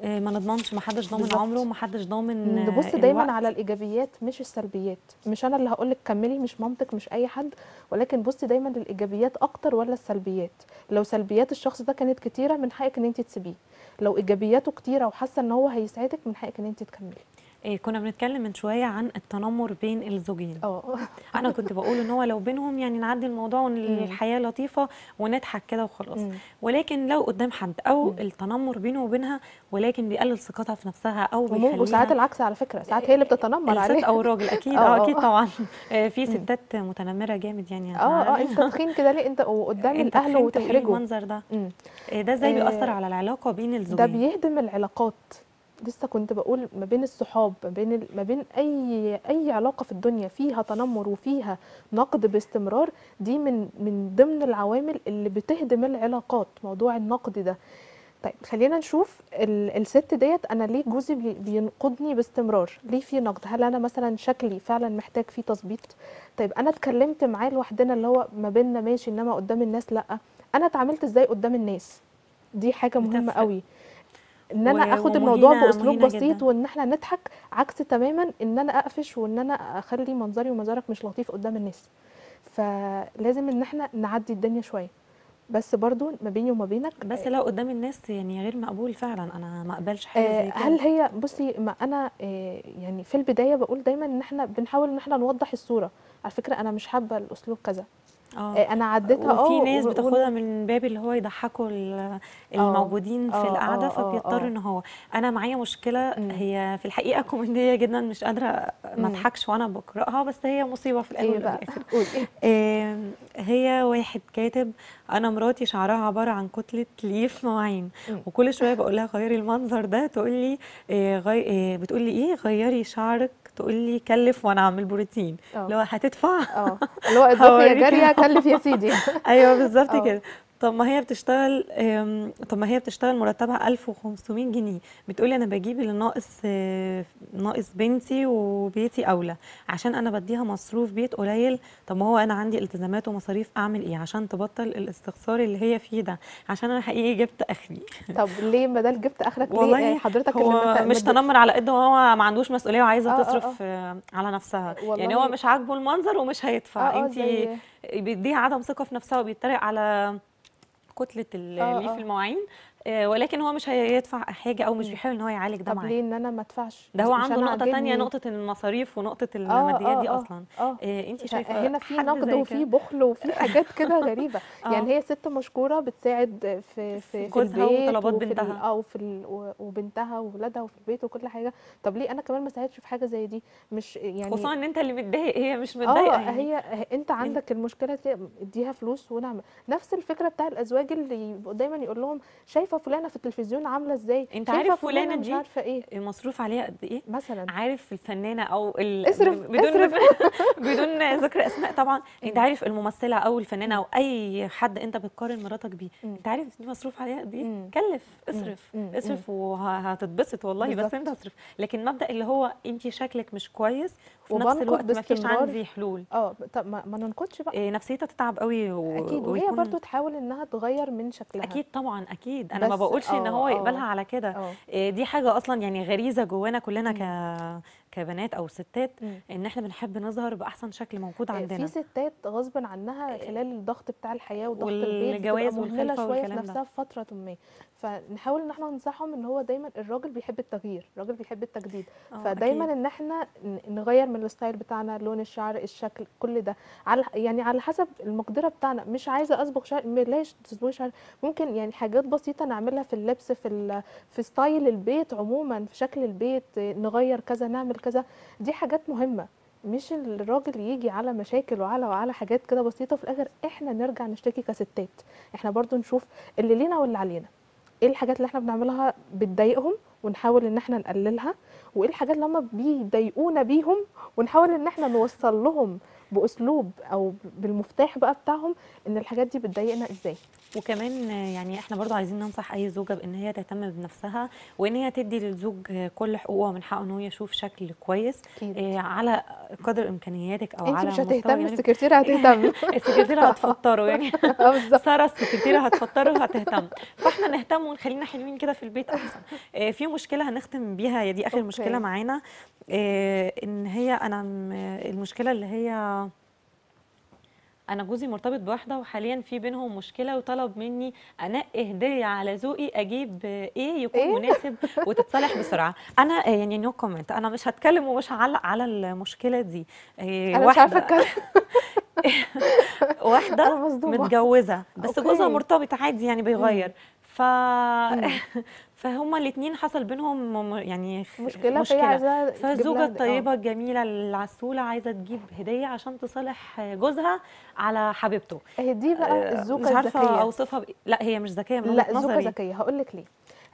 ما نضمنش ما حدش ضامن. عمره وما حدش ضامن نبص آه، دايما الوقت. على الإيجابيات مش السلبيات مش أنا اللي هقول لك كملي مش مامتك مش أي حد ولكن بصي دايما للايجابيات أكتر ولا السلبيات لو سلبيات الشخص ده كانت كتيرة من حقك إن انت تسيبيه لو إيجابياته كتيرة وحاسة إن هو هيساعدك من حقك إن انت تكملي آه، كنا بنتكلم من شوية عن التنمر بين الزوجين. آه أنا كنت بقول إن هو لو بينهم يعني نعدي الموضوع وإن الحياة لطيفة ونضحك كده وخلاص. ولكن لو قدام حد أو. التنمر بينه وبينها ولكن بيقلل ثقتها في نفسها أو بيخليها وساعات العكس على فكرة. ساعات هي اللي بتتنمر الست عليه. أو الراجل. أكيد آه. أكيد طبعا. آه، في ستات متنمرة جامد يعني. آه آه عارف. أنت تخين كده ليه؟ أنت وقدام الأهل وتحرجه. المنظر ده. آه، ده إزاي آه، بيأثر على العلاقة بين ده الزوجين؟ بيهدم العلاقات. لسه كنت بقول ما بين الصحاب ما بين ال- ما بين أي أي علاقة في الدنيا فيها تنمر وفيها نقد باستمرار دي من من ضمن العوامل اللي بتهدم العلاقات موضوع النقد ده. طيب خلينا نشوف ال- الست ديت أنا ليه جوزي بي- بينقدني باستمرار؟ ليه في نقد؟ هل أنا مثلا شكلي فعلا محتاج فيه تظبيط؟ طيب أنا اتكلمت معاه لوحدنا اللي هو ما بيننا ماشي إنما قدام الناس لأ. أنا اتعاملت إزاي قدام الناس؟ دي حاجة مهمة. قوي. إن أنا آخد الموضوع بأسلوب بسيط. وإن إحنا نضحك عكس تماما إن أنا أقفش وإن أنا أخلي منظري ومنظرك مش لطيف قدام الناس. فلازم إن إحنا نعدي الدنيا شوية. بس برضو ما بيني وما بينك بس لو قدام الناس يعني غير مقبول فعلا أنا ما أقبلش حاجة آه، زي كده. هل هي بصي ما أنا آه، يعني في البداية بقول دايما إن إحنا بنحاول إن إحنا نوضح الصورة. على فكرة أنا مش حابة الأسلوب كذا. آه آه، أنا عديتها آه وفي ناس بتاخدها من باب اللي هو يضحكوا ال- الموجودين آه، في آه، القعدة آه، فبيضطر آه. إن هو أنا معايا مشكلة مم. هي في الحقيقة كوميدية جدا مش قادرة ما. أضحكش وأنا بقرأها بس هي مصيبة في الأول والاخر آم، هي واحد كاتب أنا مراتي شعرها عبارة عن كتلة ليف مواعين. وكل شوية بقول لها غيري المنظر ده تقول لي آه، غي... آه، بتقول لي إيه غيري شعرك تقول لي كلف وأنا اعمل بروتين. آه. اللي هو هتدفع؟ آه. اللي هو يا. جارية كلف يا سيدي. أيوه بالظبط آه. كده. طب ما هي بتشتغل طب ما هي بتشتغل مرتبها 1500 جنيه. بتقولي أنا بجيب اللي ناقص آه، ناقص بنتي وبيتي أولى. عشان أنا بديها مصروف بيت قليل طب ما هو أنا عندي التزامات ومصاريف أعمل إيه؟ عشان تبطل الاستخسار اللي هي فيه ده. عشان أنا حقيقي جبت أخري. طب ليه بدل جبت أخرك ليه؟ والله آه، حضرتك هو مش تنمر على قد ما هو ما عندوش مسؤولية وعايزة آه، آه، تصرف آه، على نفسها. والله- يعني هو مش عاجبه المنظر ومش هيدفع. آه آه انت بيديها عدم ثقة في نفسها وبيتريق على كتلة الليف آه. المواعين آه، ولكن هو مش هيدفع حاجة أو مش. بيحاول إن هو يعالج ده طب معاه ليه إن أنا ما أدفعش ده هو عنده نقطة عاجبني؟ نقطة المصاريف ونقطة آه الماديات دي أصلا آه انت شايفة هنا في نقد وفي؟ بخل وفي حاجات كده غريبة. يعني هي ست مشكورة بتساعد في في, في جوزها البيت وطلبات بنتها. آه وفي ال- و- وبنتها وولادها وفي البيت وكل حاجة طب ليه أنا كمان ما ساعدش في حاجة زي دي مش يعني خصوصا إن أنت اللي متضايق هي مش متضايقة آه يعني هي أنت عندك المشكلة دي اديها فلوس ونعمل نفس الفكرة بتاع الأزواج اللي دايما يقول لهم شايفة فلانة في التلفزيون عاملة إزاي؟ أنت عارف فلانة مش دي عارفة إيه؟ المصروف عليها قد إيه؟ مثلا. عارف الفنانة أو ال... اصرف- بدون بدون ذكر أسماء طبعا. أنت عارف الممثلة أو الفنانة أو أي حد أنت بتقارن مراتك بيه. أنت عارف دي مصروف عليها قد إيه. كلف اصرف. اصرف وهتتبسط والله بس. أنت اصرف. لكن مبدأ اللي هو أنت شكلك مش كويس وفي نفس الوقت ما فيش. عندي حلول آه طب ما, ما ننقدش بقى إيه، نفسيتها تتعب قوي و... أكيد وهي ويكون برضو تحاول إنها تغير من شكلها أكيد طبعا أكيد أنا ما بقولش إن آه، هو. يقبلها على كده آه إيه، دي حاجة أصلا يعني غريزة جوانا كلنا. ك كبنات أو ستات. إن إحنا بنحب نظهر بأحسن شكل موجود آه، عندنا في ستات غصب عنها خلال الضغط بتاع الحياة وضغط البيت والجواز والخلفة شوية في. نفسها في فترة ما فنحاول إن إحنا ننصحهم إن هو دايما الراجل بيحب التغيير الراجل بيحب التجديد آه، فدايما أكيد. إن إحنا نغير من ال style بتاعنا لون الشعر الشكل كل ده على يعني على حسب المقدرة بتاعنا مش عايزة أصبغ شعر بلاش تصبغي شعر ممكن يعني حاجات بسيطة نعملها في اللبس في في style البيت عموما في شكل البيت نغير كذا نعمل كذا دي حاجات مهمة. مش الراجل يجي على مشاكل وعلى وعلى حاجات كده بسيطة وفي الآخر إحنا نرجع نشتكي كستات. إحنا برضو نشوف اللي لينا واللي علينا. إيه الحاجات اللي إحنا بنعملها بتضايقهم ونحاول إن إحنا نقللها وإيه الحاجات اللي هم بيضايقونا بيهم ونحاول إن إحنا نوصل لهم بأسلوب أو بالمفتاح بقى بتاعهم إن الحاجات دي بتضايقنا إزاي. وكمان يعني إحنا برضو عايزين ننصح أي زوجة بإن هي تهتم بنفسها وإن هي تدي للزوج كل حقوقه من حقه إن هو يشوف شكل كويس آه، على قدر إمكانياتك أو انت على مش مستوى هتهتمي جانبك. السكرتيره هتهتم. السكرتيره هتفطره يعني. سارة السكرتيره هتفطره وهتهتم. فإحنا نهتم ونخلينا حلوين كده في البيت أحسن. آه، في مشكلة هنختم بيها هي دي آخر okay. مشكلة معانا. آه، إن هي أنا المشكلة اللي هي أنا جوزي مرتبط بواحدة وحاليا في بينهم مشكلة وطلب مني أنقي هدية على ذوقي أجيب إيه يكون إيه؟ مناسب وتتصالح بسرعة. أنا آه، يعني no comment أنا مش هتكلم ومش هعلق على المشكلة دي. آه، أنا مش عارفة واحدة اتكلم متجوزة بس أوكي. جوزها مرتبط عادي يعني بيغير. ف. فهما الاثنين حصل بينهم يعني مشكلة فهي مشكلة. عايزه فالزوجه هدية. الطيبة الجميلة العسولة عايزة تجيب هدية عشان تصالح جوزها على حبيبته. هي دي بقى آه، الزوجة مش عارفة الذكية. أوصفها بإيه. لا هي مش ذكية من لا الزوجة ذكية. هقول لك ليه.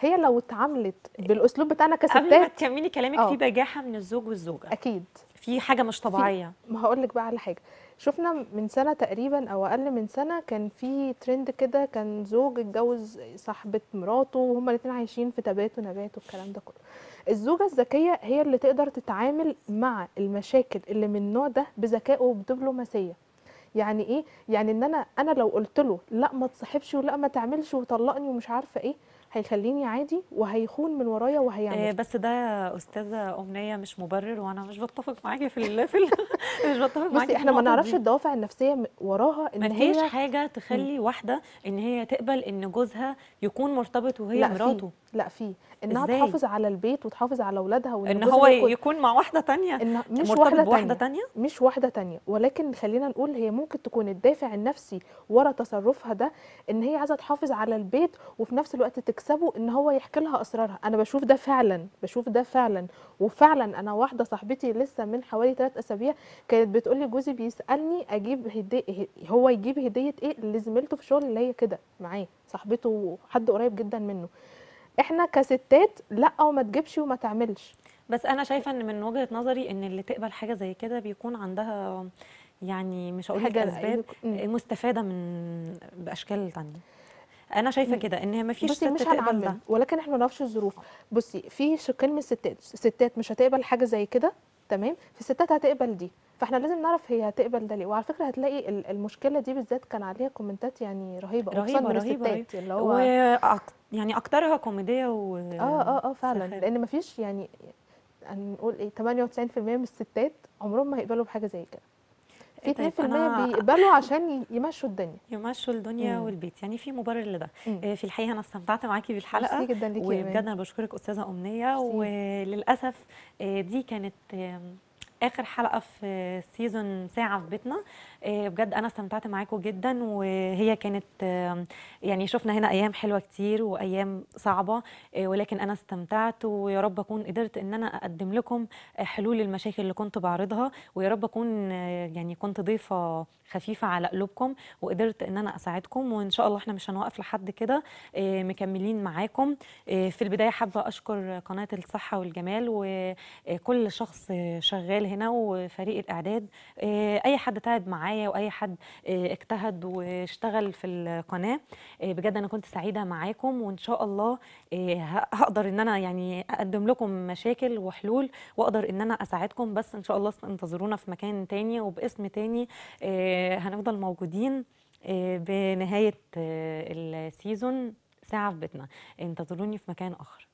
هي لو اتعاملت بالأسلوب بتاعنا قبل ما كستات تكملي كلامك آه. في بجاحة من الزوج والزوجة. أكيد. في حاجة مش طبيعية. ما هقول لك بقى على حاجة. شفنا من سنة تقريبا أو أقل من سنة كان في ترند كده كان زوج اتجوز صاحبة مراته وهما الاثنين عايشين في تبات ونبات والكلام ده كله. الزوجة الذكية هي اللي تقدر تتعامل مع المشاكل اللي من النوع ده بذكاء وبدبلوماسية. يعني إيه؟ يعني إن أنا أنا لو قلت له لا ما تصاحبش ولا ما تعملش وطلقني ومش عارفة إيه هيخليني عادي وهيخون من ورايا وهيعمل. بس ده أستاذة امنيه مش مبرر وأنا مش بتفق معاكي في ال... في ال... مش بتفق معاكي في إحنا ما نعرفش. الدوافع النفسية وراها إن ما فيش هي حاجة تخلي واحدة إن هي تقبل إن جوزها يكون مرتبط وهي مراته. لا في إنها إزاي؟ تحافظ على البيت وتحافظ على أولادها وإن إن جوزها هو يكون يكون مع واحدة تانية؟ إن مش واحدة تانية. تانية؟ مش واحدة تانية. ولكن خلينا نقول هي ممكن تكون الدافع النفسي ورا تصرفها ده إن هي عايزة تحافظ على البيت وفي نفس الوقت تكسبه إن هو يحكي لها أسرارها. أنا بشوف ده فعلا بشوف ده فعلا. وفعلا أنا واحدة صاحبتي لسه من حوالي ثلاث أسابيع كانت بتقول لي جوزي بيسألني أجيب هدية هو يجيب هدية إيه لزميلته في الشغل اللي هي كده معاه صاحبته حد قريب جدا منه. إحنا كستات لا وما تجيبش وما تعملش. بس أنا شايفة إن من وجهة نظري إن اللي تقبل حاجة زي كده بيكون عندها يعني مش هقول لك أسباب. مستفادة من بأشكال تانية. أنا شايفة. كده إن ما فيش ست مش هنعمم ده. ولكن إحنا ما نعرفش الظروف. بصي في شقين من الستات ستات مش هتقبل حاجة زي كده تمام؟ في ستات هتقبل دي. فاحنا لازم نعرف هي هتقبل ده ليه وعلى فكرة هتلاقي ال- المشكلة دي بالذات كان عليها كومنتات يعني رهيبة وخصوصاً من رهيبة، اللي هو و يعني أكترها كوميدية و آه آه آه فعلا سخافة. لأن مفيش يعني هنقول إيه 98% من الستات عمرهم ما هيقبلوا بحاجة زي كده في طيب 2% أنا- بيقبلوا عشان يمشوا الدنيا يمشوا الدنيا مم. والبيت يعني في مبرر لده مم. آه، في الحقيقة أنا استمتعت معاكي بالحلقة جدا ليكي وبجد. أنا بشكرك أستاذة أمنية. وللأسف آه، دي كانت آخر حلقة في سيزون ساعة في بيتنا. آه، بجد أنا استمتعت معاكم جدا وهي كانت يعني شفنا هنا أيام حلوة كتير وأيام صعبة آه، ولكن أنا استمتعت ويا رب أكون قدرت إن أنا أقدم لكم آه، حلول المشاكل اللي كنت بعرضها ويا رب أكون يعني كنت ضيفة خفيفة على قلوبكم وقدرت إن أنا أساعدكم وإن شاء الله إحنا مش هنوقف لحد كده مكملين معاكم. في البداية حابة أشكر قناة الصحة والجمال وكل شخص شغال هنا وفريق الإعداد. آه، أي حد تعب معايا وأي حد آه، اجتهد واشتغل في القناة آه، بجد أنا كنت سعيدة معاكم وإن شاء الله هقدر إن أنا يعني أقدم لكم مشاكل وحلول وأقدر إن أنا أساعدكم بس إن شاء الله انتظرونا في مكان تاني وباسم تاني هنفضل موجودين بنهاية السيزون ساعة في بيتنا. انتظروني في مكان آخر.